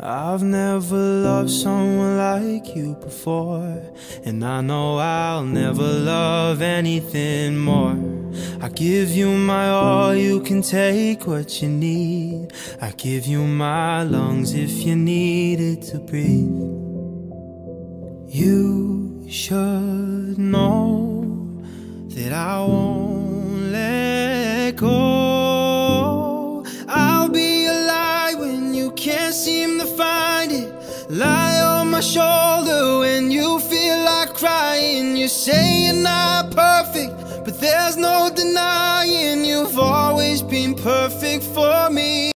I've never loved someone like you before, and I know I'll never love anything more. I give you my all, you can take what you need. I give you my lungs if you need it to breathe. You should know that I won't let go. Lie on my shoulder when you feel like crying. You say you're not perfect, but there's no denying you've always been perfect for me.